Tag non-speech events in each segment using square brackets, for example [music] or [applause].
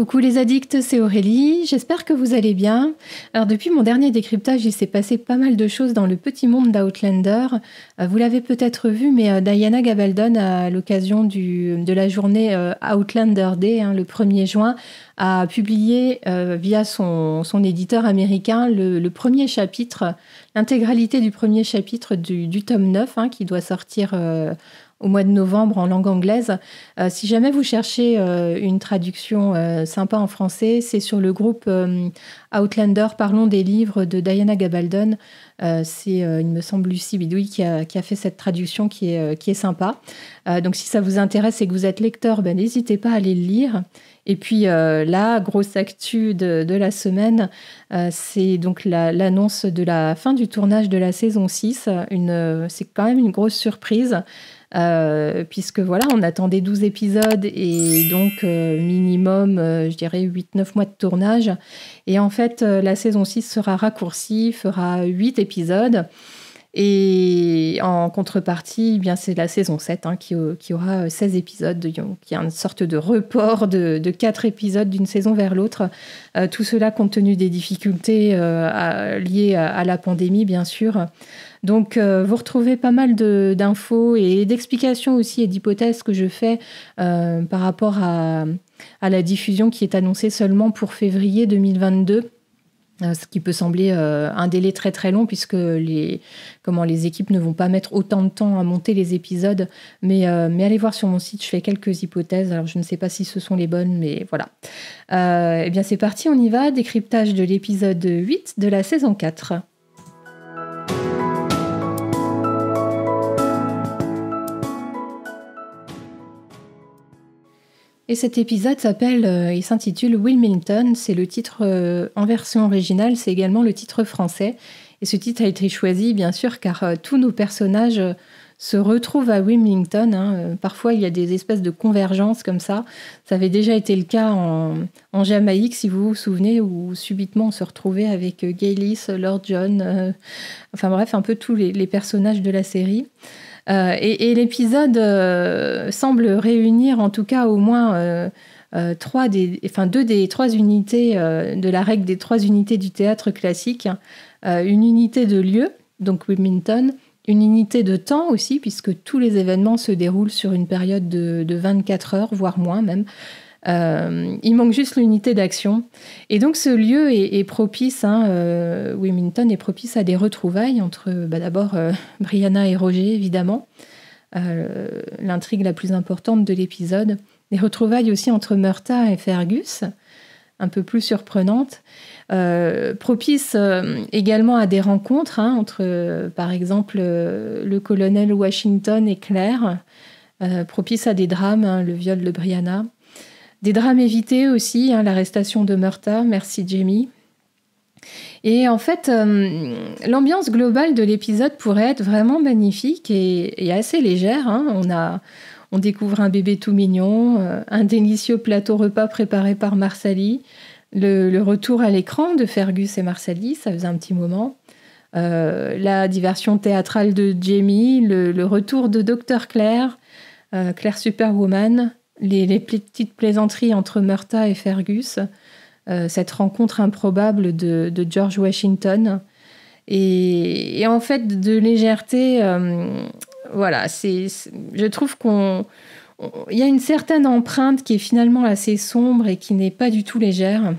Coucou les addicts, c'est Aurélie, j'espère que vous allez bien. Alors depuis mon dernier décryptage, il s'est passé pas mal de choses dans le petit monde d'Outlander. Euh, vous l'avez peut-être vu, mais euh, Diana Gabaldon, à l'occasion de la journée euh, Outlander Day, hein, le 1er juin, a publié via son, éditeur américain le, premier chapitre, l'intégralité du premier chapitre du, tome 9, hein, qui doit sortir au mois de novembre en langue anglaise. Euh, si jamais vous cherchez euh, une traduction euh, sympa en français, c'est sur le groupe Outlander Parlons des livres de Diana Gabaldon. c'est, il me semble, Lucie Bidoui qui a, fait cette traduction qui est, sympa. donc si ça vous intéresse et que vous êtes lecteur, ben, n'hésitez pas à aller le lire. Et puis la grosse actu de, la semaine, c'est donc l'annonce de la fin du tournage de la saison 6. Une, c'est quand même une grosse surprise. Euh, puisque voilà, on attendait 12 épisodes et donc euh, minimum, euh, je dirais, 8-9 mois de tournage. Et en fait, la saison 6 sera raccourcie, fera 8 épisodes. Et en contrepartie, eh bien c'est la saison 7 hein, qui, aura 16 épisodes, qui a une sorte de report de, de 4 épisodes d'une saison vers l'autre. tout cela compte tenu des difficultés liées à, la pandémie, bien sûr. Donc, euh, vous retrouvez pas mal d'infos et d'explications aussi et d'hypothèses que je fais euh, par rapport à, la diffusion qui est annoncée seulement pour février 2022 euh, ce qui peut sembler un délai très très long puisque les, comment, les équipes ne vont pas mettre autant de temps à monter les épisodes. Mais, mais allez voir sur mon site, je fais quelques hypothèses. Alors je ne sais pas si ce sont les bonnes, mais voilà. eh bien c'est parti, on y va. Décryptage de l'épisode 8 de la saison 4. Et cet épisode s'appelle, euh, s'intitule Wilmington. C'est le titre euh, en version originale, c'est également le titre français. Et ce titre a été choisi, bien sûr, car euh, tous nos personnages se retrouvent à Wilmington. Hein. Parfois, il y a des espèces de convergences comme ça. Ça avait déjà été le cas en, Jamaïque, si vous vous souvenez, où subitement on se retrouvait avec Gaylis, Lord John, enfin bref, un peu tous les personnages de la série. Euh, et, l'épisode euh, semble réunir en tout cas au moins euh, trois des, deux des trois unités de la règle des trois unités du théâtre classique. une unité de lieu, donc Wilmington, une unité de temps aussi, puisque tous les événements se déroulent sur une période de, de 24 heures, voire moins même. Euh, il manque juste l'unité d'action. Et donc ce lieu est, propice, hein, euh, Wilmington est propice à des retrouvailles entre bah, d'abord euh, [laughs] Brianna et Roger, évidemment, l'intrigue la plus importante de l'épisode. Des retrouvailles aussi entre Murta et Fergus, un peu plus surprenantes. propice également à des rencontres hein, entre, par exemple, le colonel Washington et Claire. propice à des drames, hein, le viol de Brianna. Des drames évités aussi, hein, l'arrestation de Murta, merci Jamie. Et en fait, euh, l'ambiance globale de l'épisode pourrait être vraiment magnifique et, assez légère. Hein. On, a, on découvre un bébé tout mignon, euh, un délicieux plateau repas préparé par Marsali, le, retour à l'écran de Fergus et Marsali, ça faisait un petit moment. Euh, la diversion théâtrale de Jamie, le, retour de Dr. Claire, Claire Superwoman, les, petites plaisanteries entre Murta et Fergus, euh, cette rencontre improbable de, George Washington, et, en fait de légèreté. Euh, voilà, c'est, je trouve qu'on il y a une certaine empreinte qui est finalement assez sombre et qui n'est pas du tout légère.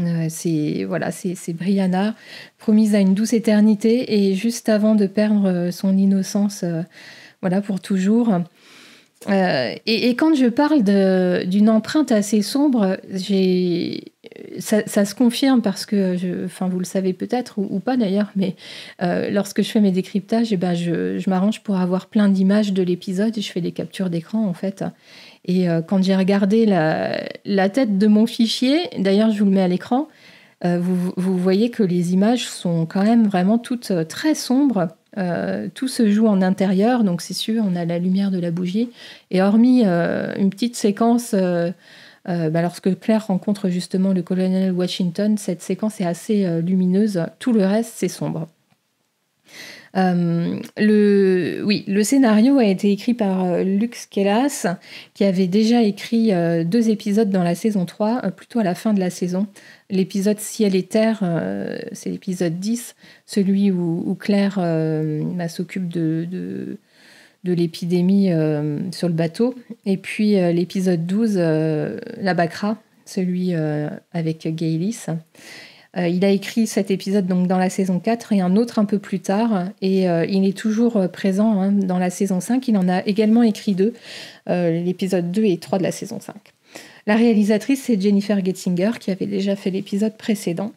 Euh, c'est voilà, c'est, Brianna promise à une douce éternité et juste avant de perdre son innocence, voilà pour toujours. Euh, et, quand je parle d'une empreinte assez sombre, ça, se confirme parce que, enfin, vous le savez peut-être ou, pas d'ailleurs, mais euh, lorsque je fais mes décryptages, eh ben je, je m'arrange pour avoir plein d'images de l'épisode et je fais des captures d'écran en fait. Et euh, quand j'ai regardé la, tête de mon fichier, d'ailleurs je vous le mets à l'écran, vous, voyez que les images sont quand même vraiment toutes très sombres. Euh, tout se joue en intérieur, donc c'est sûr, on a la lumière de la bougie. Et hormis euh, une petite séquence, euh, bah, lorsque Claire rencontre justement le colonel Washington, cette séquence est assez lumineuse. Tout le reste, c'est sombre. le, oui, le scénario a été écrit par Lux Kellas, qui avait déjà écrit deux épisodes dans la saison 3, plutôt à la fin de la saison. L'épisode Ciel et Terre, c'est l'épisode 10, celui où, Claire bah, s'occupe de, de, l'épidémie sur le bateau. Et puis l'épisode 12, La Bacra, celui avec Gaylis. Euh, il a écrit cet épisode donc dans la saison 4 et un autre un peu plus tard. Et euh, il est toujours euh, présent hein, dans la saison 5. Il en a également écrit deux, l'épisode 2 et 3 de la saison 5. La réalisatrice, c'est Jennifer Getzinger, qui avait déjà fait l'épisode précédent.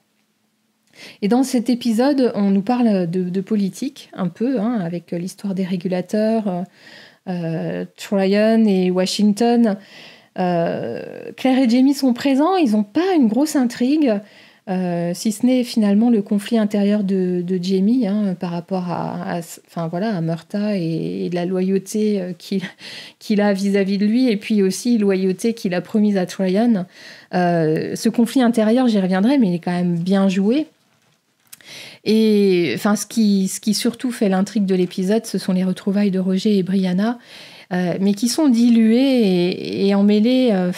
Et dans cet épisode, on nous parle de, politique un peu, hein, avec l'histoire des régulateurs, Tryon et Washington. Claire et Jamie sont présents, ils n'ont pas une grosse intrigue. Euh, si ce n'est finalement le conflit intérieur de, Jamie hein, par rapport à, enfin, voilà, à Murta et, la loyauté euh, [laughs] qu'il a vis-à-vis de lui, et puis aussi loyauté qu'il a promise à Tryon. Euh, ce conflit intérieur, j'y reviendrai, mais il est quand même bien joué. Et enfin, ce qui, ce qui surtout fait l'intrigue de l'épisode, ce sont les retrouvailles de Roger et Brianna. Euh, mais qui sont dilués et, emmêlés euh,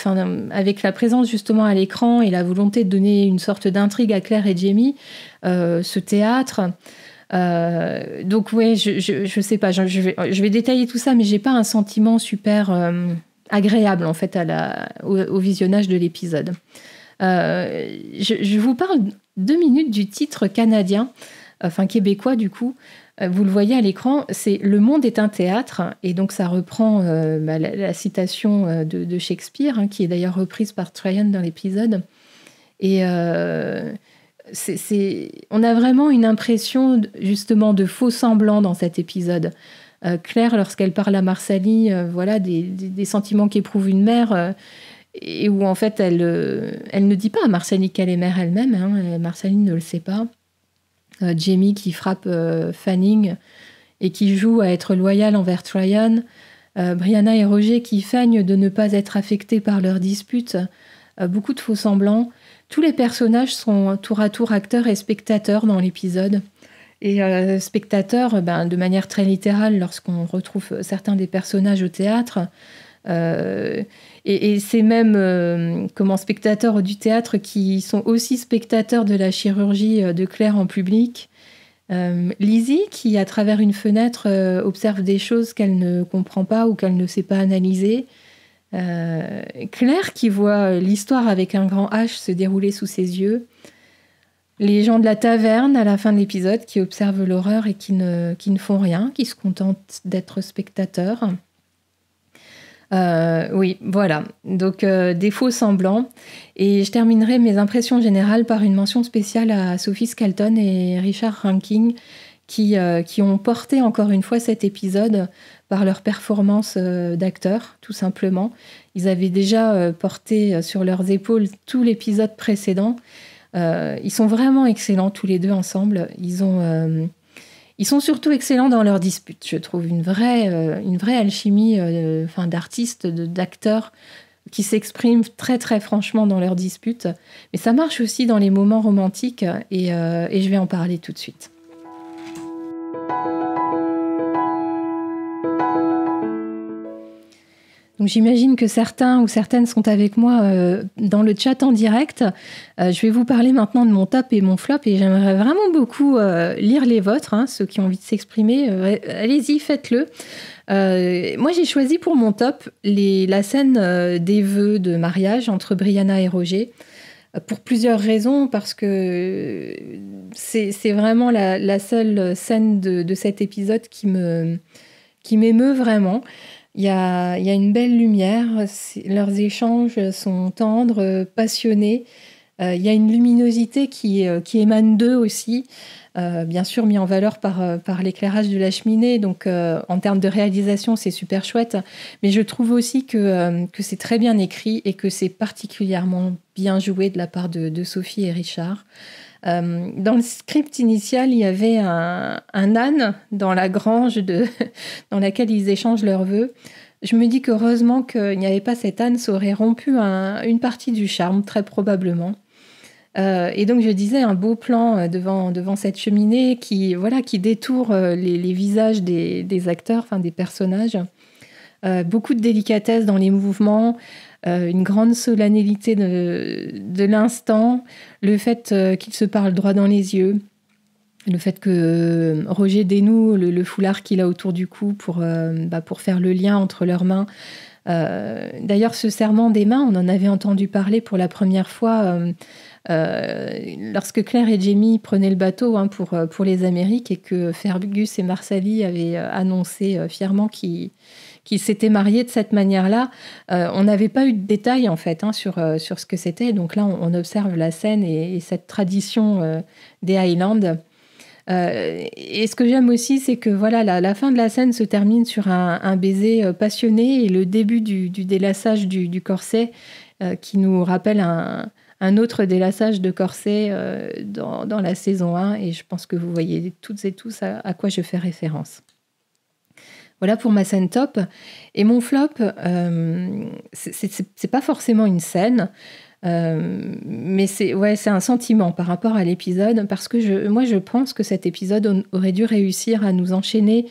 avec la présence justement à l'écran et la volonté de donner une sorte d'intrigue à Claire et Jamie, euh, ce théâtre. donc oui, je, je, sais pas, je, vais, détailler tout ça, mais j'ai pas un sentiment super agréable en fait au, visionnage de l'épisode. je, vous parle deux minutes du titre canadien, enfin québécois du coup, vous le voyez à l'écran, c'est Le monde est un théâtre, et donc ça reprend euh, bah, la, citation euh, de, Shakespeare, hein, qui est d'ailleurs reprise par Tryon dans l'épisode. Et on a vraiment une impression justement de faux semblant dans cet épisode. Claire, lorsqu'elle parle à Marsali, voilà des, sentiments qu'éprouve une mère et où en fait elle, elle ne dit pas à Marsali qu'elle est mère elle-même. Hein, ne le sait pas. Euh, Jamie qui frappe euh, Fanning et qui joue à être loyal envers Tryon. Euh, Brianna et Roger qui feignent de ne pas être affectés par leur dispute. beaucoup de faux semblants. Tous les personnages sont tour à tour acteurs et spectateurs dans l'épisode. Et spectateurs, ben, de manière très littérale, lorsqu'on retrouve certains des personnages au théâtre, et, c'est même euh, comme spectateurs du théâtre qui sont aussi spectateurs de la chirurgie euh, de Claire en public. Lizzie, qui à travers une fenêtre observe des choses qu'elle ne comprend pas ou qu'elle ne sait pas analyser. Claire, qui voit l'histoire avec un grand H se dérouler sous ses yeux. Les gens de la taverne à la fin de l'épisode qui observent l'horreur et qui ne, qui ne font rien, qui se contentent d'être spectateurs. Euh, oui, voilà. Donc euh, des faux semblants. Et je terminerai mes impressions générales par une mention spéciale à Sophie Scalton et Richard Ranking qui, euh, qui ont porté encore une fois cet épisode par leur performance d'acteurs, tout simplement. Ils avaient déjà porté sur leurs épaules tout l'épisode précédent. ils sont vraiment excellents tous les deux ensemble. Ils ont ils sont surtout excellents dans leurs disputes, je trouve. Une vraie, euh, une vraie alchimie euh, d'artistes, d'acteurs qui s'expriment très très franchement dans leurs disputes. Mais ça marche aussi dans les moments romantiques et, euh, et je vais en parler tout de suite. J'imagine que certains ou certaines sont avec moi euh, dans le chat en direct. Euh, je vais vous parler maintenant de mon top et mon flop et j'aimerais vraiment beaucoup euh, lire les vôtres, hein, ceux qui ont envie de s'exprimer. Allez-y, faites-le. moi j'ai choisi pour mon top la scène des vœux de mariage entre Brianna et Roger. Pour plusieurs raisons, parce que c'est vraiment la, seule scène de, cet épisode qui m'émeut vraiment. Il y a, une belle lumière, leurs échanges sont tendres, passionnés. Euh, il y a une luminosité qui, euh, émane d'eux aussi, euh, bien sûr mis en valeur par, l'éclairage de la cheminée. Donc en termes de réalisation, c'est super chouette. Mais je trouve aussi que c'est très bien écrit et que c'est particulièrement bien joué de la part de Sophie et Richard. Euh, dans le script initial, il y avait un, âne dans la grange [laughs] dans laquelle ils échangent leurs vœux. Je me dis qu'heureusement qu'il n'y avait pas cet âne, ça aurait rompu une partie du charme, très probablement. et donc je disais un beau plan devant, devant cette cheminée qui, voilà, qui détourne les, visages des, des acteurs, enfin des personnages. beaucoup de délicatesse dans les mouvements, une grande solennité de, l'instant, le fait qu'ils se parlent droit dans les yeux, le fait que euh, Roger dénoue le, foulard qu'il a autour du cou pour, euh, bah, pour faire le lien entre leurs mains. Euh, d'ailleurs, ce serment des mains, on en avait entendu parler pour la première fois lorsque Claire et Jamie prenaient le bateau hein, pour, pour les Amériques et que Fergus et Marsali avaient annoncé fièrement qu'ils s'étaient mariés de cette manière-là. on n'avait pas eu de détails en fait hein, sur, sur ce que c'était. Donc là, on, observe la scène et, et cette tradition des Highlands. Euh, et ce que j'aime aussi, c'est que voilà, la, fin de la scène se termine sur un, baiser euh, passionné et le début du, délassage du, corset euh, qui nous rappelle un, autre délassage de corset dans, la saison 1. Et je pense que vous voyez toutes et tous à, quoi je fais référence. Voilà pour ma scène top. Et mon flop, c'est pas forcément une scène. Euh, mais c'est ouais, un sentiment par rapport à l'épisode parce que moi je pense que cet épisode aurait dû réussir à nous enchaîner,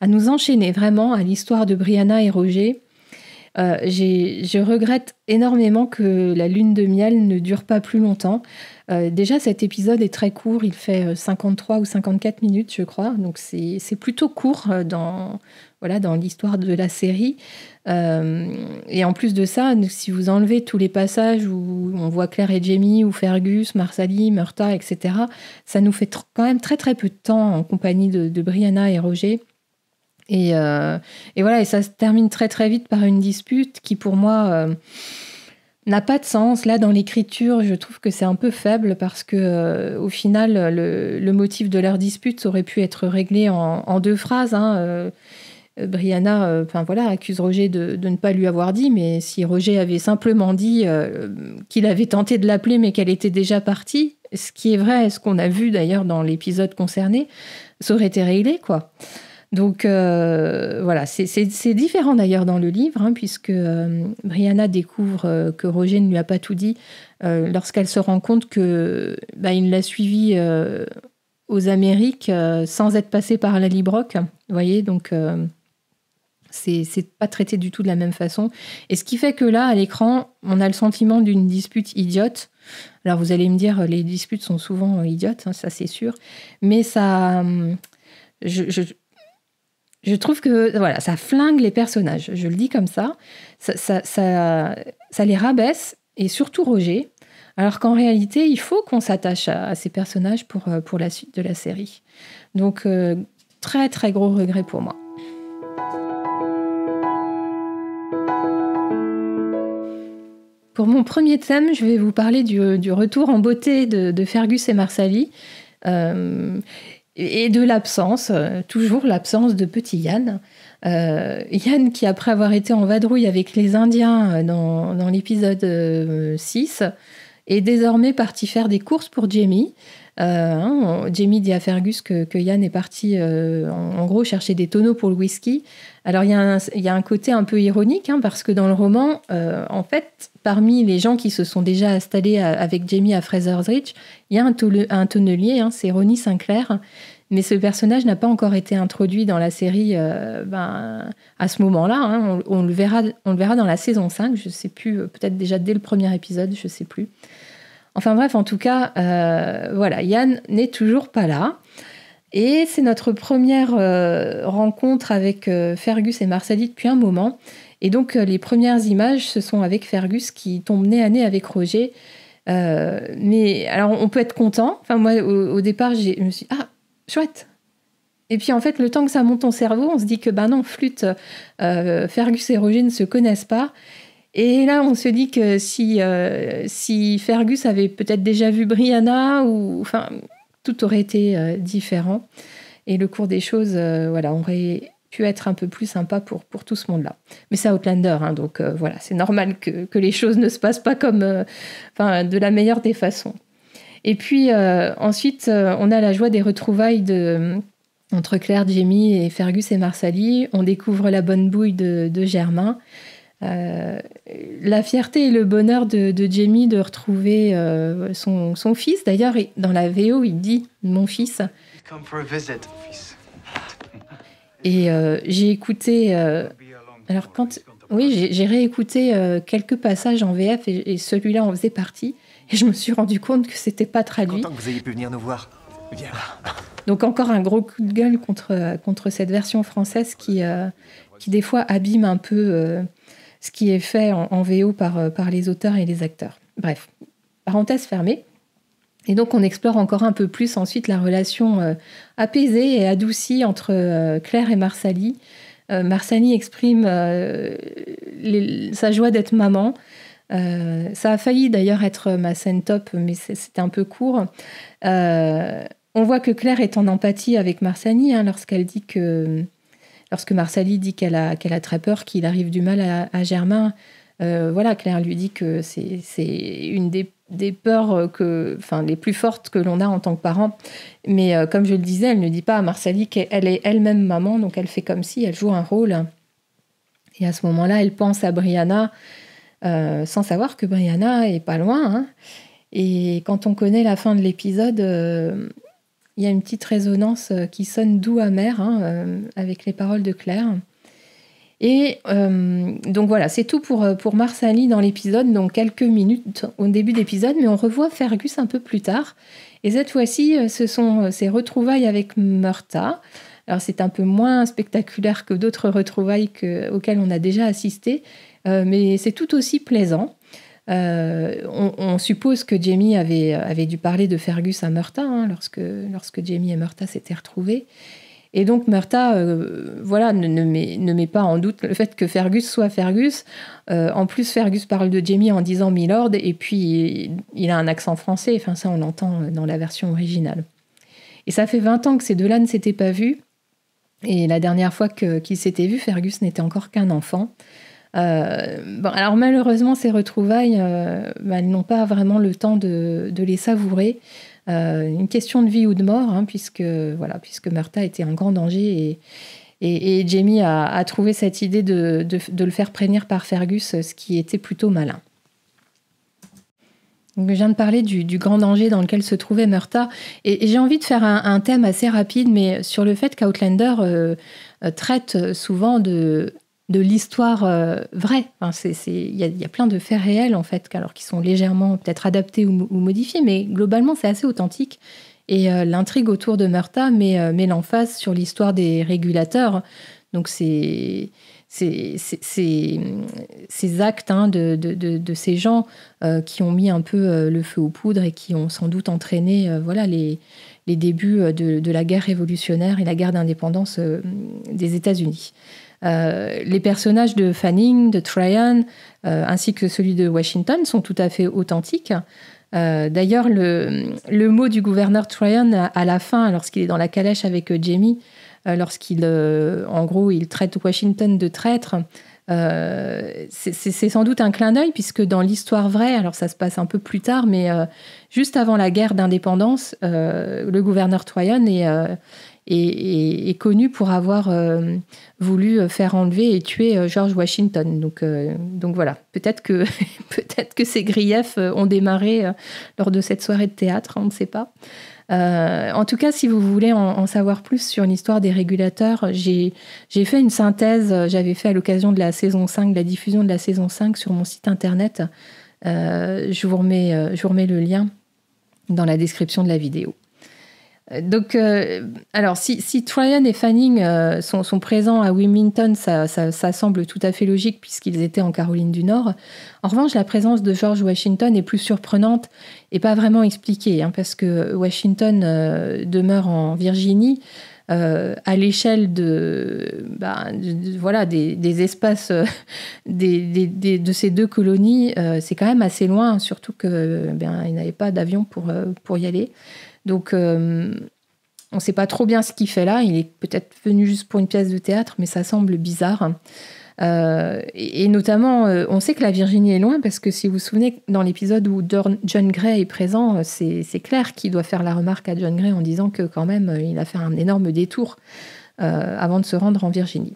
à nous enchaîner vraiment à l'histoire de Brianna et Roger. Euh, je regrette énormément que la lune de miel ne dure pas plus longtemps. Euh, déjà, cet épisode est très court, il fait 53 ou 54 minutes, je crois, donc c'est plutôt court dans, voilà, dans l'histoire de la série. Euh, et en plus de ça, si vous enlevez tous les passages où on voit Claire et Jamie, ou Fergus, Marsali, Murta, etc., ça nous fait quand même très très peu de temps en compagnie de, Brianna et Roger. Euh, et, voilà, et ça se termine très très vite par une dispute qui pour moi euh, n'a pas de sens. Là, dans l'écriture, je trouve que c'est un peu faible parce que au final, le, motif de leur dispute aurait pu être réglé en, deux phrases. Hein, euh, Brianna euh, voilà, accuse Roger de, ne pas lui avoir dit, mais si Roger avait simplement dit euh, qu'il avait tenté de l'appeler mais qu'elle était déjà partie, ce qui est vrai, ce qu'on a vu d'ailleurs dans l'épisode concerné, ça aurait été réglé, quoi. Donc voilà, c'est différent d'ailleurs dans le livre, hein, puisque Brianna découvre que Roger ne lui a pas tout dit lorsqu'elle se rend compte que bah, il l'a suivi aux Amériques sans être passé par la Librock. Vous voyez, donc c'est pas traité du tout de la même façon. Et ce qui fait que là, à l'écran, on a le sentiment d'une dispute idiote. Alors vous allez me dire, les disputes sont souvent idiotes, hein, ça c'est sûr. Mais ça. Hum, je, trouve que voilà, ça flingue les personnages. Je le dis comme ça. Ça, ça, les rabaisse, et surtout Roger. Alors qu'en réalité, il faut qu'on s'attache à, ces personnages pour, euh, pour la suite de la série. Donc, euh, très très gros regret pour moi. Pour mon premier thème, je vais vous parler du, retour en beauté de, Fergus et Marsali euh, et de l'absence, euh, toujours l'absence de petit Yann. Euh, Yann qui, après avoir été en vadrouille avec les Indiens dans, dans l'épisode 6, est désormais parti faire des courses pour Jamie. Hein, Jamie dit à Fergus que, Yann est parti en, gros chercher des tonneaux pour le whisky. Alors il y, a un côté un peu ironique hein, parce que dans le roman, en fait, parmi les gens qui se sont déjà installés avec Jamie à Fraser's Ridge, il y a un, tonnelier, hein, c'est Ronnie Sinclair. Mais ce personnage n'a pas encore été introduit dans la série euh, ben, à ce moment-là. Hein. on, le verra, on le verra dans la saison 5, je ne sais plus, euh, peut-être déjà dès le premier épisode, je ne sais plus. Enfin bref, en tout cas, euh, voilà, Yann n'est toujours pas là. Et c'est notre première rencontre avec Fergus et Marceli depuis un moment. Et donc, euh, les premières images, ce sont avec Fergus qui tombe nez à nez avec Roger. Euh, mais alors, on peut être content. Enfin, moi, au, départ, je me suis dit, ah, chouette. Et puis, en fait, le temps que ça monte en cerveau, on se dit que, ben non, flûte, euh, Fergus et Roger ne se connaissent pas. Et là, on se dit que si, si Fergus avait peut-être déjà vu Brianna, ou enfin, tout aurait été différent. Et le cours des choses, voilà, aurait pu être un peu plus sympa pour, pour tout ce monde-là. Mais c'est Outlander, hein, donc euh, voilà, c'est normal que, que, les choses ne se passent pas comme, euh, de la meilleure des façons. Et puis euh, ensuite, on a la joie des retrouvailles de, entre Claire, Jamie et Fergus et Marsali. On découvre la bonne bouille de, de Germain. la fierté et le bonheur de, Jamie de retrouver son, son, fils. D'ailleurs, dans la VO, il dit mon fils. Et j'ai écouté. alors, quand. Oui, j'ai réécouté quelques passages en VF et, et celui-là en faisait partie. Et je me suis rendu compte que c'était pas traduit. Content que vous ayez pu venir nous voir. Viens. Donc encore un gros coup de gueule contre, contre cette version française qui, euh, qui des fois abîme un peu euh, ce qui est fait en, VO par, euh, par les auteurs et les acteurs. Bref, parenthèse fermée. Et donc on explore encore un peu plus ensuite la relation apaisée et adoucie entre Claire et Marsali. Marsali exprime sa joie d'être maman. ça a failli d'ailleurs être ma scène top, mais c'était un peu court. On voit que Claire est en empathie avec Marsali hein, lorsqu'elle dit que lorsque Marsali dit qu'elle a, qu'elle a très peur qu'il arrive du mal à, Germain. Euh, voilà, Claire lui dit que c'est, une des, peurs que, enfin, les plus fortes que l'on a en tant que parent. Mais euh, comme je le disais, elle ne dit pas à Marsali qu'elle est elle-même maman, donc elle fait comme si elle joue un rôle. Et à ce moment-là, elle pense à Brianna, euh, sans savoir que Brianna est pas loin. Hein. Et quand on connaît la fin de l'épisode, il y a une petite résonance euh, qui sonne doux amer hein, euh, avec les paroles de Claire. Et euh, donc voilà, c'est tout pour, pour Marsali dans l'épisode, donc quelques minutes au début d'épisode, mais on revoit Fergus un peu plus tard. Et cette fois-ci, ce sont ses retrouvailles avec Murta. Alors c'est un peu moins spectaculaire que d'autres retrouvailles auxquelles on a déjà assisté, mais c'est tout aussi plaisant. Euh, on, suppose que Jamie avait, avait dû parler de Fergus à Murta hein, lorsque, lorsque Jamie et Murta s'étaient retrouvés. Et donc Murta, euh, voilà, ne, met, pas en doute le fait que Fergus soit Fergus. Euh, en plus, Fergus parle de Jamie en disant Milord, et puis il, a un accent français. Enfin, ça, on l'entend dans la version originale. Et ça fait 20 ans que ces deux-là ne s'étaient pas vus. Et la dernière fois qu'ils s'étaient vus, Fergus n'était encore qu'un enfant. Euh, bon, alors malheureusement, ces retrouvailles, euh, bah, n'ont pas vraiment le temps de, les savourer. Euh, une question de vie ou de mort, hein, puisque, voilà, puisque était en grand danger et, Jamie a, trouvé cette idée de, le faire prévenir par Fergus, ce qui était plutôt malin. Je viens de parler du, grand danger dans lequel se trouvait Murta, et, j'ai envie de faire un, thème assez rapide, mais sur le fait qu'Outlander traite souvent de de l'histoire euh, vraie. Il y, a plein de faits réels, en fait, alors qui sont légèrement peut-être adaptés ou, modifiés, mais globalement, c'est assez authentique. Et euh, l'intrigue autour de Murta met, euh, met l'emphase sur l'histoire des régulateurs. Donc, c'est ces, actes hein, de, de, ces gens qui ont mis un peu le feu aux poudres et qui ont sans doute entraîné voilà, les, les débuts de, la guerre révolutionnaire et la guerre d'indépendance des États-Unis. Euh, les personnages de Fanning, de Tryon, euh, ainsi que celui de Washington sont tout à fait authentiques. Euh, d'ailleurs, le, mot du gouverneur Tryon à, la fin, lorsqu'il est dans la calèche avec Jamie, lorsqu'il, en gros, il traite Washington de traître, c'est sans doute un clin d'œil, puisque dans l'histoire vraie, alors ça se passe un peu plus tard, mais juste avant la guerre d'indépendance, le gouverneur Tryon est, est, connu pour avoir euh, voulu faire enlever et tuer euh, George Washington. Donc, euh, donc voilà, peut-être que, [laughs] peut-être que ces griefs ont démarré lors de cette soirée de théâtre, on ne sait pas. en tout cas, si vous voulez en, savoir plus sur l'histoire des régulateurs, j'ai fait une synthèse, j'avais fait à l'occasion de la saison 5, de la diffusion de la saison 5 sur mon site internet. je vous remets le lien dans la description de la vidéo. Donc, euh, alors, si, si, Tryon et Fanning euh, sont, présents à Wilmington, ça, semble tout à fait logique puisqu'ils étaient en Caroline du Nord. En revanche, la présence de George Washington est plus surprenante et pas vraiment expliquée, hein, parce que Washington euh, demeure en Virginie. à l'échelle de, bah, voilà des, espaces [laughs] de ces deux colonies, c'est quand même assez loin, surtout que ben, il n'avait pas d'avion pour, pour y aller. Donc, euh, on ne sait pas trop bien ce qu'il fait là. Il est peut-être venu juste pour une pièce de théâtre, mais ça semble bizarre. Euh, et, notamment, euh, on sait que la Virginie est loin parce que si vous vous souvenez, dans l'épisode où John Gray est présent, c'est Claire qui doit faire la remarque à John Gray en disant que quand même, il a fait un énorme détour avant de se rendre en Virginie.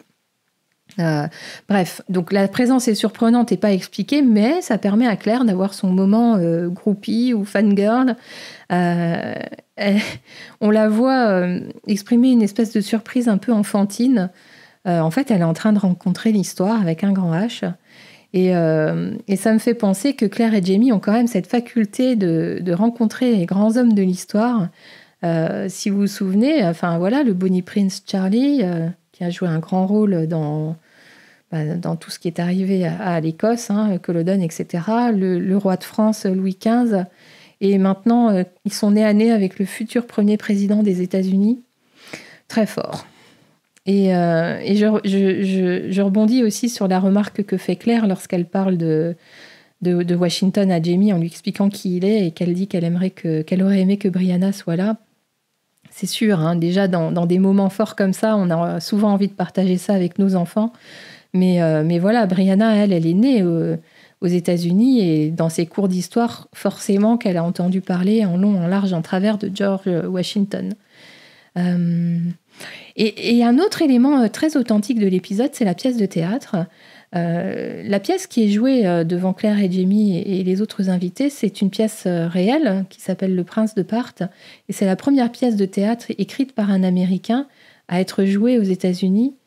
Euh, bref, donc la présence est surprenante et pas expliquée, mais ça permet à Claire d'avoir son moment euh, groupie ou fangirl. Euh, [laughs] on la voit exprimer une espèce de surprise un peu enfantine. en fait, elle est en train de rencontrer l'histoire avec un grand H. Et, ça me fait penser que Claire et Jamie ont quand même cette faculté de, rencontrer les grands hommes de l'histoire. si vous vous souvenez, enfin voilà, le Bonnie Prince Charlie, qui a joué un grand rôle dans dans tout ce qui est arrivé à, l'Écosse, hein, Culloden, etc. Le, roi de France, Louis XV. Et maintenant, euh, ils sont nés à nez avec le futur premier président des États-Unis. Très fort. Et, euh, je, rebondis aussi sur la remarque que fait Claire lorsqu'elle parle de, Washington à Jamie en lui expliquant qui il est et qu'elle dit qu'elle aurait aimé que Brianna soit là. C'est sûr, hein, déjà dans, des moments forts comme ça, on a souvent envie de partager ça avec nos enfants. Mais, euh, mais voilà, Brianna, elle, elle est née euh, aux États-Unis et dans ses cours d'histoire, forcément qu'elle a entendu parler en long, en large, en travers de George Washington. Euh, et, un autre élément très authentique de l'épisode, c'est la pièce de théâtre. la pièce qui est jouée devant Claire et Jamie et, les autres invités, c'est une pièce réelle qui s'appelle Le Prince de Parthe. Et c'est la première pièce de théâtre écrite par un Américain à être jouée aux États-Unis euh,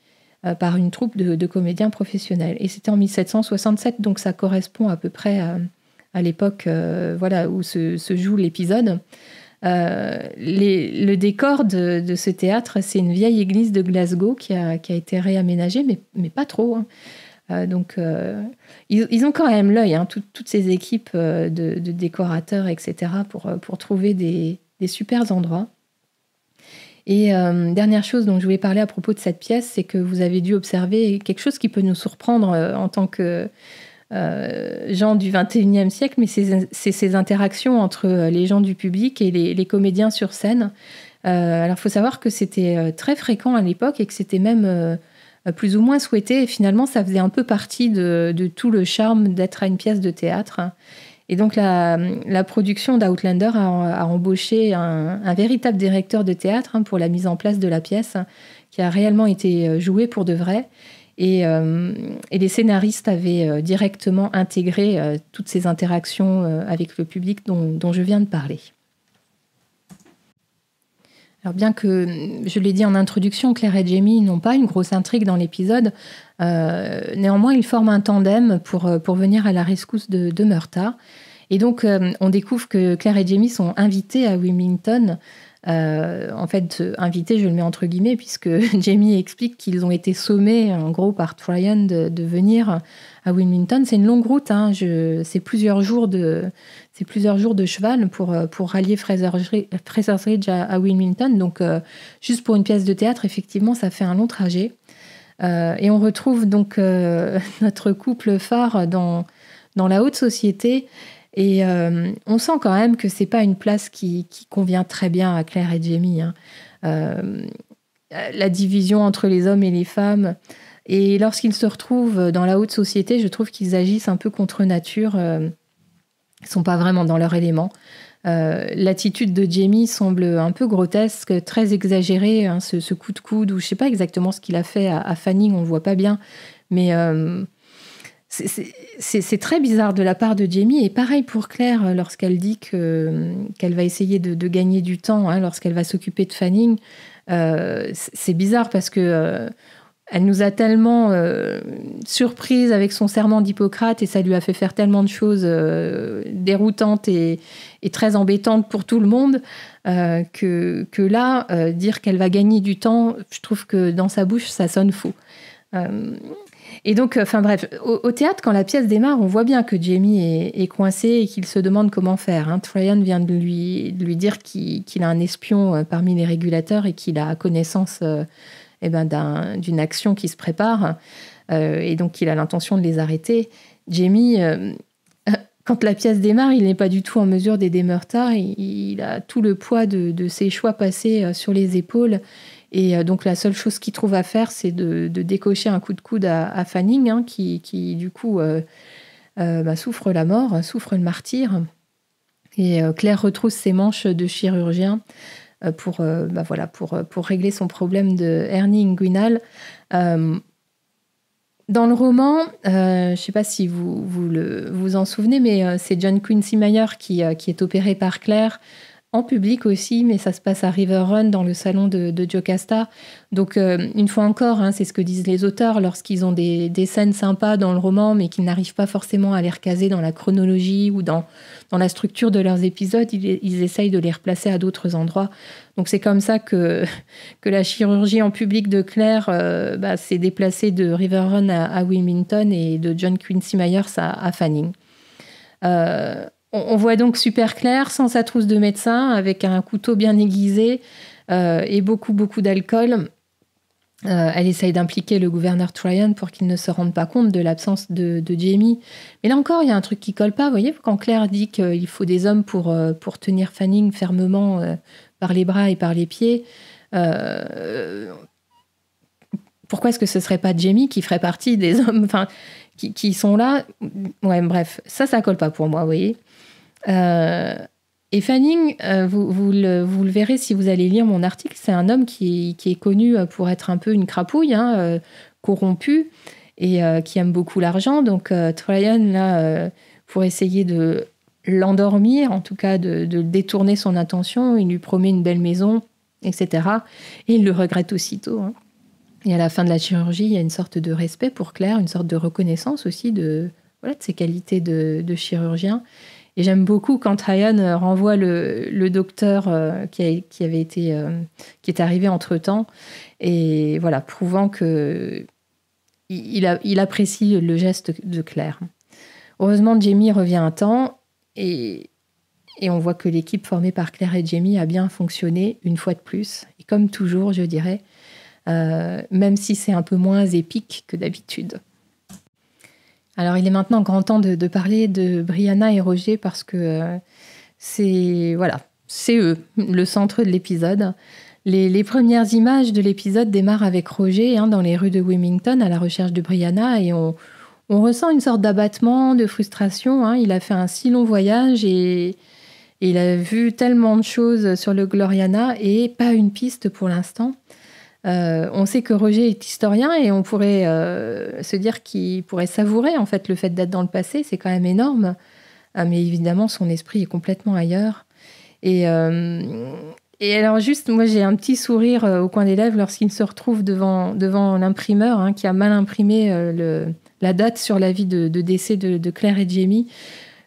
par une troupe de, comédiens professionnels. Et c'était en 1767, donc ça correspond à peu près à, l'époque euh, voilà, où se, joue l'épisode. Euh, le décor de, ce théâtre, c'est une vieille église de Glasgow qui a, été réaménagée, mais, pas trop. Hein. donc, ils, ont quand même l'œil, hein, toutes ces équipes de, décorateurs, etc., pour, pour trouver des, des super endroits. Et euh, dernière chose dont je voulais parler à propos de cette pièce, c'est que vous avez dû observer quelque chose qui peut nous surprendre euh, en tant que euh, gens du 21e siècle, mais c'est ces interactions entre les gens du public et les, comédiens sur scène. alors il faut savoir que c'était très fréquent à l'époque et que c'était même plus ou moins souhaité. Et finalement, ça faisait un peu partie de, de tout le charme d'être à une pièce de théâtre. Et donc la, production d'Outlander a, embauché un, véritable directeur de théâtre hein, pour la mise en place de la pièce, qui a réellement été euh, jouée pour de vrai. Et, euh, les scénaristes avaient euh, directement intégré toutes ces interactions avec le public dont, je viens de parler. Alors bien que, je l'ai dit en introduction, Claire et Jamie n'ont pas une grosse intrigue dans l'épisode, néanmoins ils forment un tandem pour, pour venir à la rescousse de, de. Et donc, euh, on découvre que Claire et Jamie sont invités à Wilmington. Euh, en fait, invités, je le mets entre guillemets, puisque [laughs] Jamie explique qu'ils ont été sommés, en gros, par Tryon de, venir à Wilmington. C'est une longue route, hein. c'est plusieurs jours de, c'est plusieurs jours de cheval pour, pour rallier Fraser's Ridge à, Wilmington. Donc, euh, juste pour une pièce de théâtre, effectivement, ça fait un long trajet. Et on retrouve donc [laughs] notre couple phare dans, dans la haute société. Et euh, on sent quand même que c'est pas une place qui, convient très bien à Claire et Jamie. Hein. Euh, la division entre les hommes et les femmes. Et lorsqu'ils se retrouvent dans la haute société, je trouve qu'ils agissent un peu contre nature. Euh, ils sont pas vraiment dans leur élément. L'attitude de Jamie semble un peu grotesque, très exagérée, hein, ce, coup de coude, ou je sais pas exactement ce qu'il a fait à, Fanning, on voit pas bien, mais c'est très bizarre de la part de Jamie. Et pareil pour Claire, euh, lorsqu'elle dit qu'elle va essayer de, gagner du temps, hein, lorsqu'elle va s'occuper de Fanning. Euh, c'est bizarre parce que euh, elle nous a tellement euh, surprise avec son serment d'Hippocrate et ça lui a fait faire tellement de choses déroutantes et, très embêtantes pour tout le monde que, que, là, dire qu'elle va gagner du temps, je trouve que dans sa bouche, ça sonne faux. Et donc, euh, enfin bref, au, théâtre, quand la pièce démarre, on voit bien que Jamie est, coincé et qu'il se demande comment faire. Hein. Tryon vient de lui, dire qu'il a un espion euh, parmi les régulateurs et qu'il a connaissance euh, eh ben, d'une action qui se prépare et donc qu'il a l'intention de les arrêter. Jamie, [laughs] quand la pièce démarre, il n'est pas du tout en mesure d'aider Murta. Il, a tout le poids de, ses choix passés sur les épaules. Et euh, donc la seule chose qu'il trouve à faire, c'est de, décocher un coup de coude à, Fanning, hein, qui, du coup euh, euh, bah, souffre la mort, souffre le martyr. Et Claire retrousse ses manches de chirurgien pour, bah, voilà, pour, pour régler son problème de hernie inguinale. dans le roman, je ne sais pas si vous vous, vous en souvenez, mais c'est John Quincy Meyer qui, qui est opéré par Claire en public aussi, mais ça se passe à River Run dans le salon de, de. Donc, euh, une fois encore, hein, c'est ce que disent les auteurs lorsqu'ils ont des, des, scènes sympas dans le roman, mais qu'ils n'arrivent pas forcément à les recaser dans la chronologie ou dans, dans la structure de leurs épisodes, ils, essayent de les replacer à d'autres endroits. Donc, c'est comme ça que, [laughs] que la chirurgie en public de Claire euh, bah, s'est déplacée de River Run à, Wilmington et de John Quincy Myers à, à Fanning. Euh, on, voit donc super clair, sans sa trousse de médecin, avec un couteau bien aiguisé euh, et beaucoup, beaucoup d'alcool. Euh, elle essaye d'impliquer le gouverneur Tryon pour qu'il ne se rende pas compte de l'absence de, Jamie. Mais là encore, il y a un truc qui colle pas. Vous voyez, quand Claire dit qu'il faut des hommes pour, euh, pour tenir Fanning fermement par les bras et par les pieds, pourquoi est-ce que ce serait pas Jamie qui ferait partie des hommes? Qui, qui, sont là? Ouais, bref, ça, ça colle pas pour moi, vous voyez. Euh, et Fanning, euh, vous, vous, le, verrez si vous allez lire mon article, c'est un homme qui, qui, est connu pour être un peu une crapouille, hein, euh, corrompu, et qui aime beaucoup l'argent. Donc Tryon, là, pour essayer de l'endormir, en tout cas de, de, détourner son attention, il lui promet une belle maison, etc. Et il le regrette aussitôt. Hein. Et à la fin de la chirurgie, il y a une sorte de respect pour Claire, une sorte de reconnaissance aussi de, voilà, de ses qualités de, de chirurgien. Et j'aime beaucoup quand Ryan euh, renvoie le, docteur euh, euh, qui est arrivé entre temps, et voilà, prouvant que il, apprécie le geste de Claire. Heureusement, Jamie revient à temps et, et on voit que l'équipe formée par Claire et Jamie a bien fonctionné une fois de plus. Et comme toujours, je dirais, même si c'est un peu moins épique que d'habitude. Alors il est maintenant grand temps de, parler de Brianna et Roger parce que euh, c'est voilà, c'est eux, le centre de l'épisode. Les, premières images de l'épisode démarrent avec Roger hein, dans les rues de Wilmington à la recherche de Brianna et on, ressent une sorte d'abattement, de frustration. Hein. Il a fait un si long voyage et, et, il a vu tellement de choses sur le Gloriana et pas une piste pour l'instant. Euh, on sait que Roger est historien et on pourrait euh, se dire qu'il pourrait savourer en fait le fait d'être dans le passé, c'est quand même énorme. Ah, mais évidemment, son esprit est complètement ailleurs. Et, euh, alors juste, moi j'ai un petit sourire au coin des lèvres lorsqu'il se retrouve devant, devant l'imprimeur hein, qui a mal imprimé la date sur la vie de, décès de, de, Claire et Jamie.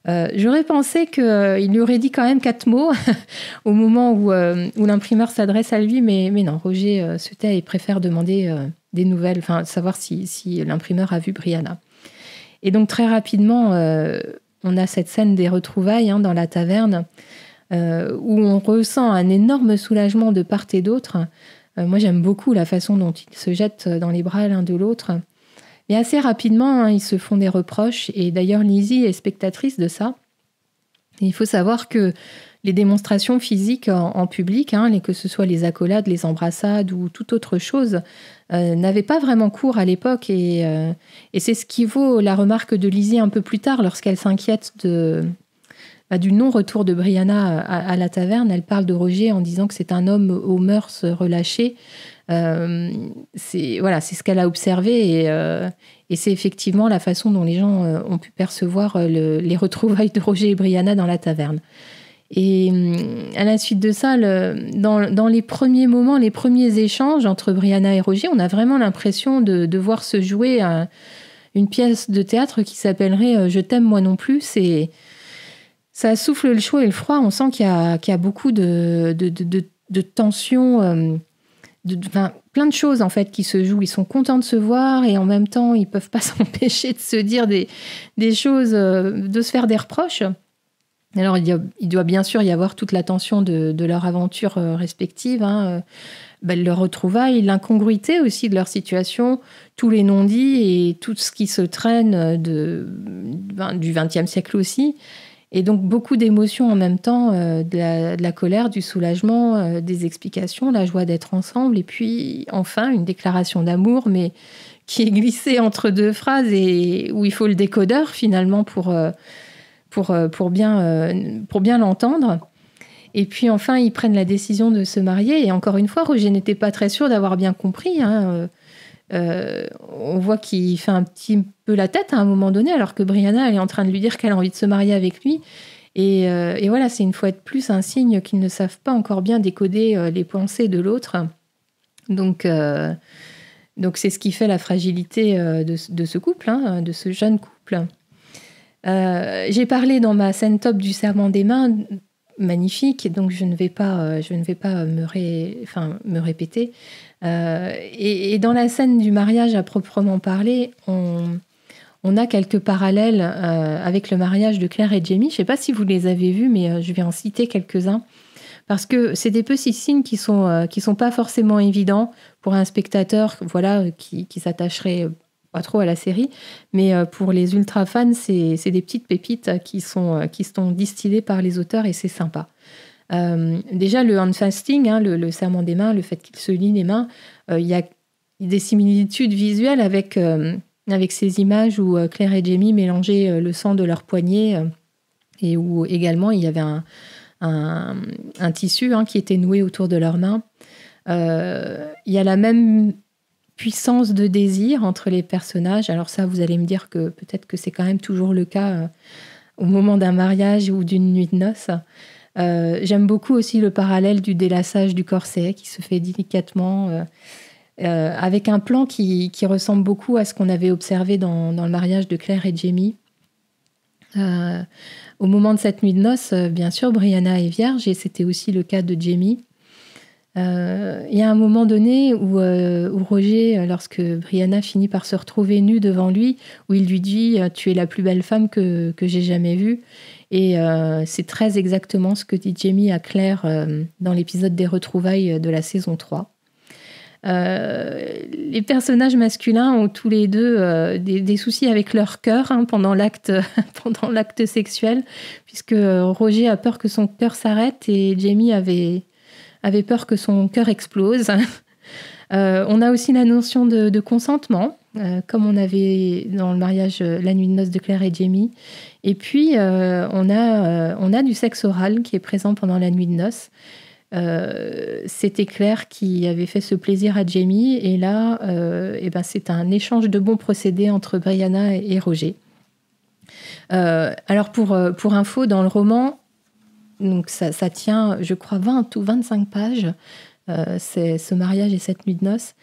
Euh, j'aurais pensé qu'il euh, lui aurait dit quand même quatre mots [laughs] au moment où, euh, où l'imprimeur s'adresse à lui, mais, non, Roger se tait et préfère demander des nouvelles, enfin savoir si, si l'imprimeur a vu Brianna. Et donc très rapidement, on a cette scène des retrouvailles hein, dans la taverne où on ressent un énorme soulagement de part et d'autre. moi j'aime beaucoup la façon dont ils se jettent dans les bras l'un de l'autre. Mais assez rapidement, hein, ils se font des reproches, et d'ailleurs Lizzie est spectatrice de ça. il faut savoir que les démonstrations physiques en, public, hein, que ce soit les accolades, les embrassades ou toute autre chose, euh, n'avaient pas vraiment cours à l'époque. Euh, et, c'est ce qui vaut la remarque de Lizzie un peu plus tard lorsqu'elle s'inquiète bah, du non-retour de Brianna à, la taverne. Elle parle de Roger en disant que c'est un homme aux mœurs relâchées. Euh, c'est voilà, c'est ce qu'elle a observé et, euh, c'est effectivement la façon dont les gens euh, ont pu percevoir les retrouvailles de Roger et Brianna dans la taverne. Et à la suite de ça, dans, les premiers moments, les premiers échanges entre Brianna et Roger, on a vraiment l'impression de, voir se jouer une pièce de théâtre qui s'appellerait Je t'aime moi non plus. C'est ça souffle le chaud et le froid. On sent qu'il y, y, a beaucoup de, de, de, de tension plein de choses en fait qui se jouent. Ils sont contents de se voir et en même temps ils peuvent pas [laughs] s'empêcher de se dire des, des choses, euh, de se faire des reproches. Alors il, doit bien sûr y avoir toute l'attention de, de, leur aventure euh, respective, hein, euh, ben, leur retrouvaille, l'incongruité aussi de leur situation, tous les non-dits et tout ce qui se traîne de, ben, du XXe siècle aussi. Et donc beaucoup d'émotions en même temps, euh, de, la, colère, du soulagement, euh, des explications, la joie d'être ensemble, et puis enfin une déclaration d'amour, mais qui est glissée entre deux phrases et où il faut le décodeur finalement pour, euh, pour, pour bien, pour bien l'entendre. Et puis enfin, ils prennent la décision de se marier. Et encore une fois, Roger n'était pas très sûr d'avoir bien compris. Hein, on voit qu'il fait un petit peu la tête à un moment donné, alors que Brianna est en train de lui dire qu'elle a envie de se marier avec lui. Et, et voilà, c'est une fois de plus un signe qu'ils ne savent pas encore bien décoder les pensées de l'autre. Donc, donc c'est ce qui fait la fragilité de, ce couple, hein, de ce jeune couple. Euh, j'ai parlé dans ma scène top du serment des mains, magnifique, donc je ne vais pas, euh, je ne vais pas me, enfin, me répéter. Euh, et, dans la scène du mariage à proprement parler, on, on a quelques parallèles avec le mariage de Claire et Jamie. Je ne sais pas si vous les avez vus, mais je vais en citer quelques-uns. Parce que c'est des petits signes qui sont, qui sont pas forcément évidents pour un spectateur voilà, qui, qui s'attacherait pas trop à la série, mais euh, pour les ultra fans, c'est des petites pépites qui sont, euh, qui sont distillées par les auteurs et c'est sympa. Euh, déjà, le hand fasting, hein, le, serment des mains, le fait qu'il se lie les mains, il y a des similitudes visuelles avec, avec ces images où Claire et Jamie mélangeaient le sang de leurs poignets et où également il y avait un, un, tissu hein, qui était noué autour de leurs mains. Il y a la même puissance de désir entre les personnages. Alors ça, vous allez me dire que peut-être que c'est quand même toujours le cas euh, au moment d'un mariage ou d'une nuit de noces. Euh, j'aime beaucoup aussi le parallèle du délassage du corset qui se fait délicatement, euh, avec un plan qui, ressemble beaucoup à ce qu'on avait observé dans, dans, le mariage de Claire et Jamie. au moment de cette nuit de noces, bien sûr, Brianna est vierge et c'était aussi le cas de Jamie. Euh, il y a un moment donné où, euh, Roger, euh, lorsque Brianna finit par se retrouver nue devant lui, où il lui dit Tu es la plus belle femme que, que j'ai jamais vue. Et c'est très exactement ce que dit Jamie à Claire dans l'épisode des retrouvailles de la saison 3. les personnages masculins ont tous les deux des, soucis avec leur cœur hein, pendant l'acte [laughs] pendant l'acte sexuel, puisque Roger a peur que son cœur s'arrête et Jamie avait avait peur que son cœur explose. [laughs] Euh, on a aussi la notion de, consentement, euh, comme on avait dans le mariage euh, La nuit de noces de Claire et Jamie. Et puis, on, a, du sexe oral qui est présent pendant la nuit de noces. C'était Claire qui avait fait ce plaisir à Jamie. Et là, eh ben, c'est un échange de bons procédés entre Brianna et, Roger. alors, pour, pour info, dans le roman, donc ça, tient, je crois, 20 ou 25 pages, euh, c'est ce mariage et cette nuit de noces.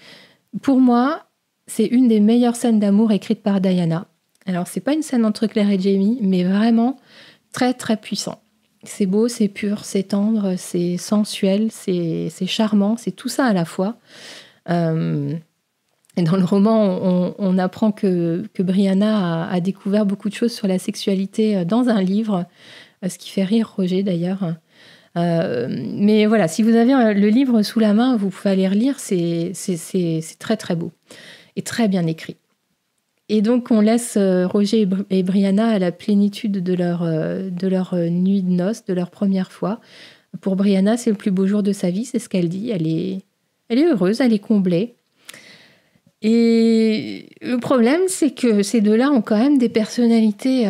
Pour moi, c'est une des meilleures scènes d'amour écrites par Diana. Alors, c'est pas une scène entre Claire et Jamie, mais vraiment très, très puissant. C'est beau, c'est pur, c'est tendre, c'est sensuel, c'est charmant, c'est tout ça à la fois. Euh, et dans le roman, on, apprend que, Brianna a, a, découvert beaucoup de choses sur la sexualité euh, dans un livre ce qui fait rire Roger d'ailleurs. Euh, mais voilà, si vous avez le livre sous la main, vous pouvez aller relire, c'est très très beau et très bien écrit. Et donc on laisse euh, Roger et Brianna à la plénitude de leur, euh, de nuit de noces, de leur première fois. Pour Brianna, c'est le plus beau jour de sa vie, c'est ce qu'elle dit. Elle est, elle est heureuse, elle est comblée. Et le problème, c'est que ces deux-là ont quand même des personnalités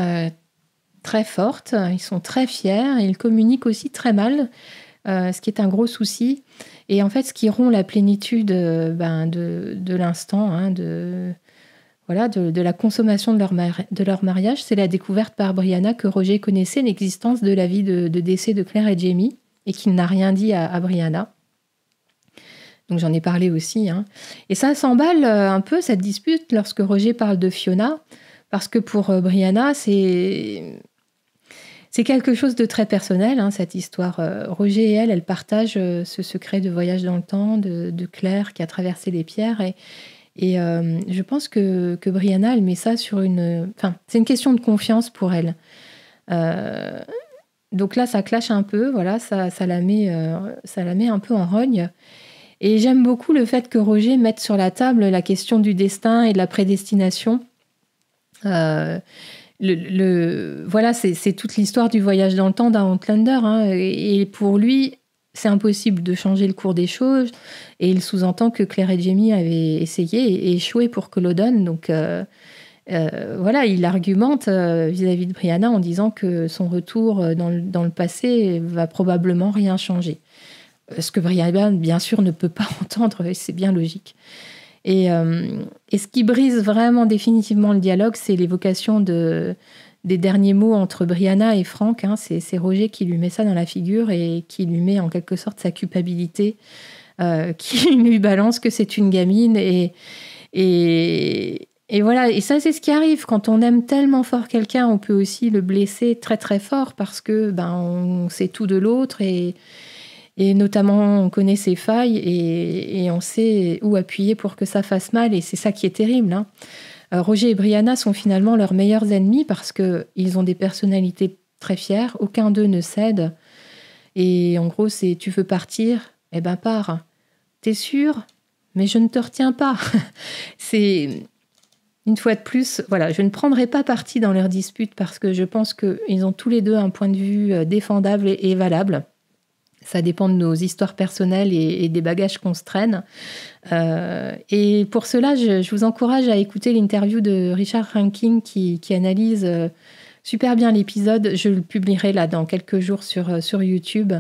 très fortes, ils sont très fiers, ils communiquent aussi très mal, euh, ce qui est un gros souci. Et en fait, ce qui rompt la plénitude euh, ben, de, de l'instant, hein, de, voilà, de, la consommation de leur, de leur mariage, c'est la découverte par Brianna que Roger connaissait l'existence de la vie de, décès de Claire et Jamie et qu'il n'a rien dit à, Brianna. Donc j'en ai parlé aussi. Hein. Et ça s'emballe euh, un peu cette dispute lorsque Roger parle de Fiona, parce que pour Brianna, c'est c'est quelque chose de très personnel, hein, cette histoire. Euh, Roger et elle, elles partagent euh, ce secret de voyage dans le temps, de, Claire qui a traversé les pierres. Et, euh, je pense que, Brianna, elle met ça sur une... Enfin, c'est une question de confiance pour elle. donc là, ça clash un peu, voilà, ça, ça, la met, ça la met un peu en rogne. Et j'aime beaucoup le fait que Roger mette sur la table la question du destin et de la prédestination le, voilà, c'est toute l'histoire du voyage dans le temps d'un Outlander. Hein, et, pour lui, c'est impossible de changer le cours des choses. Et il sous-entend que Claire et Jamie avaient essayé et échoué pour que donne. Donc euh, euh, voilà, il argumente euh, vis-à-vis de Brianna en disant que son retour dans le, dans le passé va probablement rien changer. Ce que Brianna, bien sûr, ne peut pas [laughs] entendre, c'est bien logique. Et, et, ce qui brise vraiment définitivement le dialogue, c'est l'évocation de, des derniers mots entre Brianna et Franck. Hein. C'est Roger qui lui met ça dans la figure et qui lui met en quelque sorte sa culpabilité, [laughs] qui lui balance que c'est une gamine. Et, et, et voilà, et ça c'est ce qui arrive. Quand on aime tellement fort quelqu'un, on peut aussi le blesser très très fort parce que ben, on sait tout de l'autre et, et notamment on connaît ses failles et, on sait où appuyer pour que ça fasse mal et c'est ça qui est terrible. Hein. Euh, Roger et Brianna sont finalement leurs meilleurs ennemis parce qu'ils ont des personnalités très fières, aucun d'eux ne cède. Et en gros, c'est tu veux partir, eh ben pars. T'es sûr? Mais je ne te retiens pas. [laughs] c'est une fois de plus, voilà, je ne prendrai pas parti dans leur dispute parce que je pense qu'ils ont tous les deux un point de vue euh, défendable et, valable. Ça dépend de nos histoires personnelles et, des bagages qu'on se traîne. Euh, et pour cela, je, vous encourage à écouter l'interview de Richard Rankin qui, analyse euh, super bien l'épisode. Je le publierai là dans quelques jours sur, sur YouTube.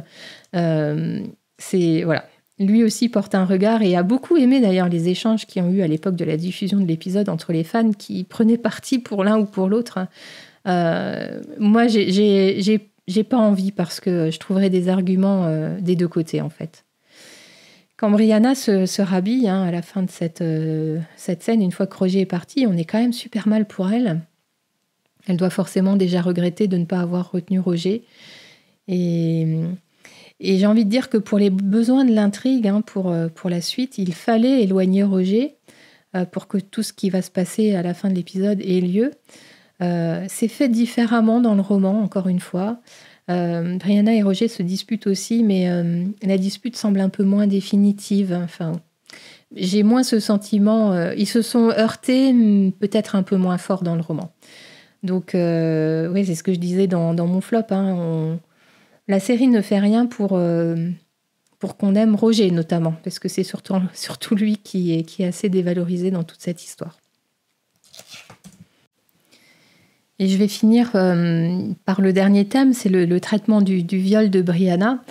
c'est voilà, lui aussi porte un regard et a beaucoup aimé d'ailleurs les échanges qui ont eu à l'époque de la diffusion de l'épisode entre les fans qui prenaient parti pour l'un ou pour l'autre. Euh, moi, j'ai pas envie parce que je trouverais des arguments euh, des deux côtés en fait. Quand Brianna se, rhabille hein, à la fin de cette, euh, cette scène, une fois que Roger est parti, on est quand même super mal pour elle. Elle doit forcément déjà regretter de ne pas avoir retenu Roger. Et j'ai envie de dire que pour les besoins de l'intrigue, hein, pour, euh, pour la suite, il fallait éloigner Roger pour que tout ce qui va se passer à la fin de l'épisode ait lieu. Euh, c'est fait différemment dans le roman, encore une fois. Brianna et Roger se disputent aussi, mais la dispute semble un peu moins définitive. Enfin, j'ai moins ce sentiment. ils se sont heurtés, peut-être un peu moins fort dans le roman. Donc, oui, c'est ce que je disais dans, mon flop. Hein. La série ne fait rien pour, euh, pour qu'on aime Roger, notamment, parce que c'est surtout, lui qui est assez dévalorisé dans toute cette histoire. Et je vais finir euh, par le dernier thème, c'est le, traitement du, viol de Brianna.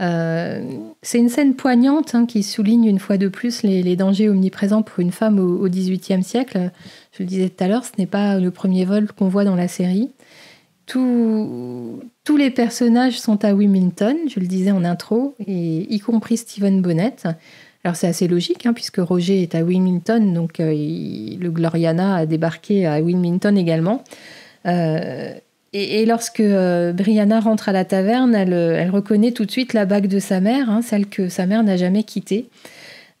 Euh, c'est une scène poignante hein, qui souligne une fois de plus les, dangers omniprésents pour une femme au XVIIIe siècle. Je le disais tout à l'heure, ce n'est pas le premier vol qu'on voit dans la série tous les personnages sont à Wilmington, je le disais en intro, et y compris Stephen Bonnet. Alors c'est assez logique, hein, puisque Roger est à Wilmington, donc euh, le Gloriana a débarqué à Wilmington également. Euh, et, lorsque euh, Brianna rentre à la taverne, elle, reconnaît tout de suite la bague de sa mère, hein, celle que sa mère n'a jamais quittée.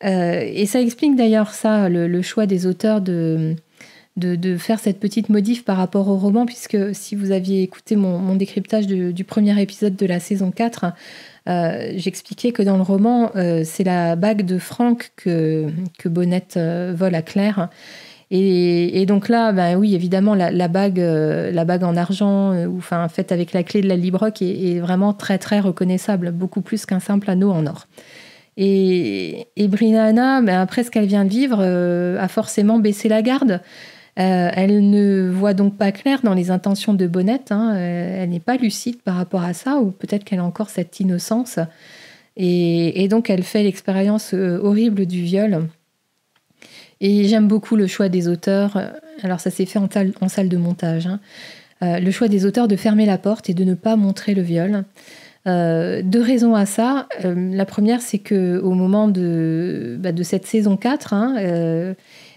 et ça explique d'ailleurs ça, le, choix des auteurs de, de, faire cette petite modif par rapport au roman, puisque si vous aviez écouté mon, décryptage du premier épisode de la saison 4, euh, j'expliquais que dans le roman, euh, c'est la bague de Franck que, que Bonnette euh, vole à Claire. Et, donc là, ben oui, évidemment, la, bague, la bague en argent, ou enfin faite avec la clé de la Librock, est, vraiment très très reconnaissable, beaucoup plus qu'un simple anneau en or. Et, et Brianna, ben après ce qu'elle vient de vivre, a forcément baissé la garde. Euh, elle ne voit donc pas clair dans les intentions de Bonnette. Hein. Euh, elle n'est pas lucide par rapport à ça, ou peut-être qu'elle a encore cette innocence. Et, donc elle fait l'expérience euh, horrible du viol. Et j'aime beaucoup le choix des auteurs. Alors ça s'est fait en, salle de montage. Hein. le choix des auteurs de fermer la porte et de ne pas montrer le viol. deux raisons à ça. la première, c'est que au moment de, bah, cette saison 4, hein,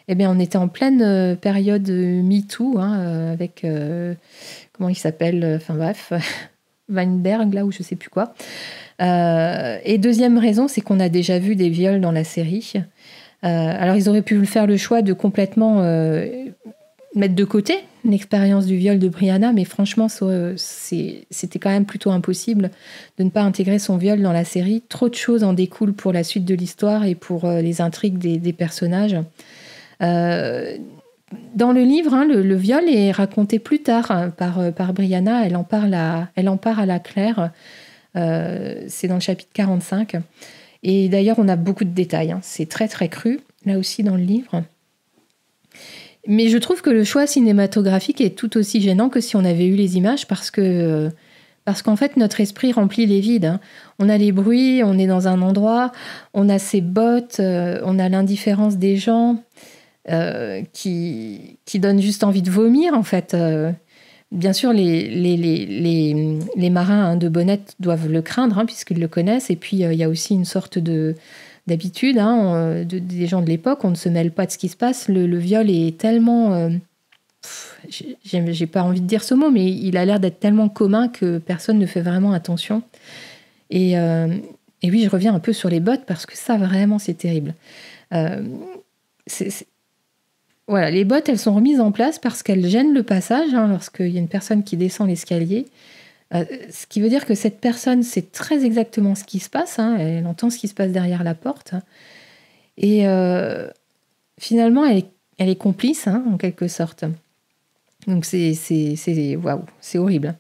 eh bien, on était en pleine euh, période MeToo, hein, euh, avec, euh, comment il s'appelle, enfin bref, [laughs] Weinberg, là, ou je sais plus quoi. et deuxième raison, c'est qu'on a déjà vu des viols dans la série. Alors, ils auraient pu faire le choix de complètement mettre de côté l'expérience du viol de Brianna, mais franchement, c'était quand même plutôt impossible de ne pas intégrer son viol dans la série. Trop de choses en découlent pour la suite de l'histoire et pour les intrigues des personnages. Euh, dans le livre, hein, le, viol est raconté plus tard hein, par, euh, Brianna. Elle en parle à, la Claire. Euh, c'est dans le chapitre 45. Et d'ailleurs, on a beaucoup de détails. Hein. C'est très très cru, là aussi dans le livre. Mais je trouve que le choix cinématographique est tout aussi gênant que si on avait eu les images parce que Parce qu'en fait, notre esprit remplit les vides. hein. On a les bruits, on est dans un endroit, on a ses bottes, euh, on a l'indifférence des gens euh, qui, qui donnent juste envie de vomir, en fait. Euh, bien sûr, les, les, les, les, marins hein, de Bonnette doivent le craindre, hein, puisqu'ils le connaissent. Et puis, euh, il y a aussi une sorte de d'habitude hein, on- de- des gens de l'époque. On ne se mêle pas de ce qui se passe. Le, viol est tellement... euh, j'ai- pas envie de dire ce mot, mais il a l'air d'être tellement commun que personne ne fait vraiment attention. Et, euh, et oui, je reviens un peu sur les bottes parce que ça, vraiment, c'est terrible. Euh, c'est- Voilà, les bottes, elles sont remises en place parce qu'elles gênent le passage hein, lorsqu'il y a une personne qui descend l'escalier. Euh, ce qui veut dire que cette personne sait très exactement ce qui se passe. hein, elle entend ce qui se passe derrière la porte. Et euh, finalement, elle est, complice, hein, en quelque sorte. Donc c'est horrible.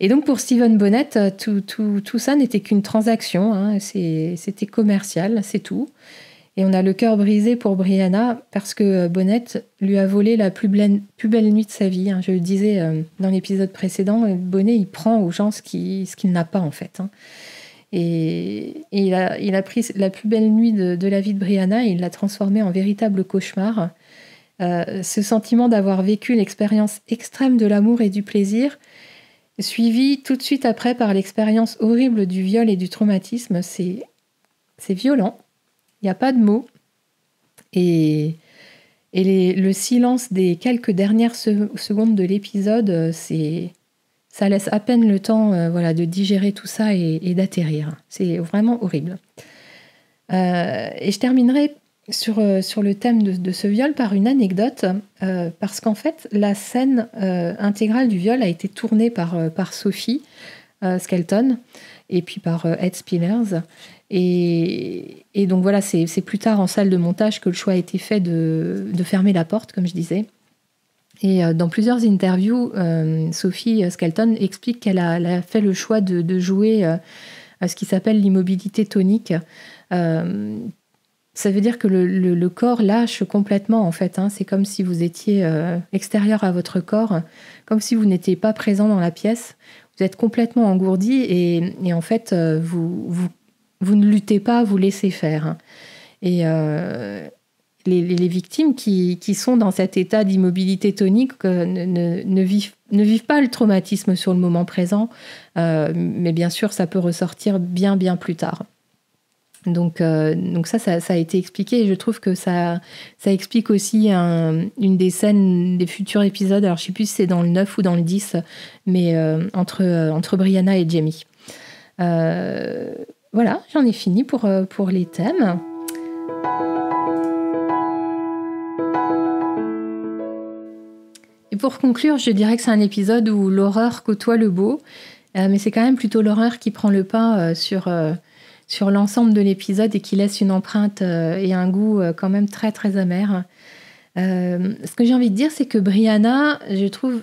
Et donc pour Stephen Bonnet, euh, tout, tout, tout ça n'était qu'une transaction, hein, c'était commercial, c'est tout. Et on a le cœur brisé pour Brianna parce que euh, Bonnet lui a volé la plus belle, nuit de sa vie. hein. Je le disais euh, dans l'épisode précédent, euh, Bonnet, il prend aux gens ce qu'il n'a pas en fait. hein. Et, il, a, pris la plus belle nuit de, la vie de Brianna et il l'a transformée en véritable cauchemar. Ce sentiment d'avoir vécu l'expérience extrême de l'amour et du plaisir, suivi tout de suite après par l'expérience horrible du viol et du traumatisme, c'est violent. Il n'y a pas de mots. Et, et le silence des quelques dernières se- secondes de l'épisode, euh, c'est ça laisse à peine le temps euh, voilà, de digérer tout ça et, d'atterrir. C'est vraiment horrible. Euh, et je terminerai sur, sur le thème de, ce viol par une anecdote, parce qu'en fait, la scène intégrale du viol a été tournée par, par Sophie Skelton et puis par Ed Spillers. Et, donc voilà, c'est plus tard en salle de montage que le choix a été fait de, fermer la porte, comme je disais. Et euh, dans plusieurs interviews, euh, Sophie Skelton explique qu'elle a, fait le choix de, jouer euh, à ce qui s'appelle l'immobilité tonique. Euh, ça veut dire que le, corps lâche complètement, en fait. hein. C'est comme si vous étiez euh, extérieur à votre corps, comme si vous n'étiez pas présent dans la pièce. Vous êtes complètement engourdi et, en fait, euh, vous, vous ne luttez pas, vous laissez faire. Et euh, les, victimes qui, qui sont dans cet état d'immobilité tonique euh, ne, ne- ne vivent, ne vivent pas le traumatisme sur le moment présent, euh, mais bien sûr, ça peut ressortir bien, bien plus tard. Donc, donc ça, ça, a été expliqué et je trouve que ça, ça explique aussi un- une des scènes des futurs épisodes. Alors, je sais plus si c'est dans le 9 ou dans le 10, mais entre, entre Brianna et Jamie. Voilà, j'en ai fini pour, euh, pour les thèmes. Et pour conclure, je dirais que c'est un épisode où l'horreur côtoie le beau, euh, mais c'est quand même plutôt l'horreur qui prend le pas euh, sur, sur l'ensemble de l'épisode et qui laisse une empreinte et un goût quand même très très amer. Ce que j'ai envie de dire, c'est que Brianna, je trouve,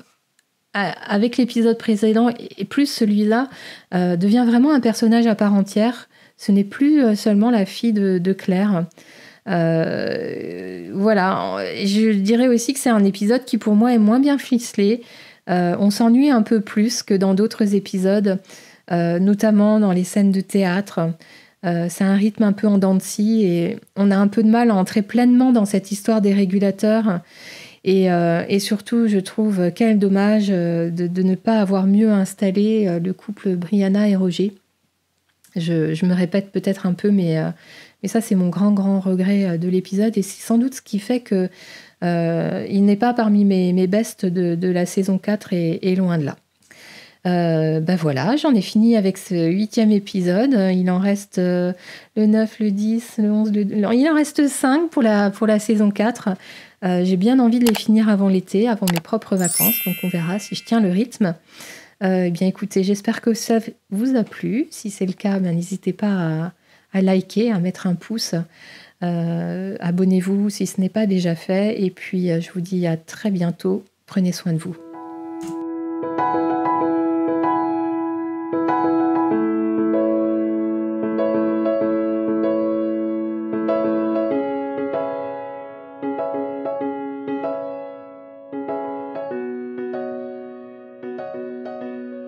avec l'épisode précédent et plus celui-là, euh, devient vraiment un personnage à part entière. Ce n'est plus euh, seulement la fille de, Claire. Euh, voilà, je dirais aussi que c'est un épisode qui pour moi est moins bien ficelé. On s'ennuie un peu plus que dans d'autres épisodes, notamment dans les scènes de théâtre. C'est un rythme un peu en dents de scie et on a un peu de mal à entrer pleinement dans cette histoire des régulateurs. Et, euh, et surtout, je trouve quel dommage euh, de, ne pas avoir mieux installé euh, le couple Brianna et Roger. Je, me répète peut-être un peu, mais, ça, c'est mon grand, grand regret de l'épisode. Et c'est sans doute ce qui fait que euh, il n'est pas parmi mes, mes bestes de, la saison 4 et, loin de là. Ben voilà, j'en ai fini avec ce huitième épisode. Il en reste le 9, le 10, le 11, le... le- Il en reste 5 pour la, pour la saison 4. Euh, J'ai bien envie de les finir avant l'été, avant mes propres vacances. Donc on verra si je tiens le rythme. Euh, eh bien écoutez, j'espère que ça vous a plu. Si c'est le cas, ben, n'hésitez pas à, liker, à mettre un pouce. Euh, Abonnez-vous si ce n'est pas déjà fait. Et puis je vous dis à très bientôt. Prenez soin de vous.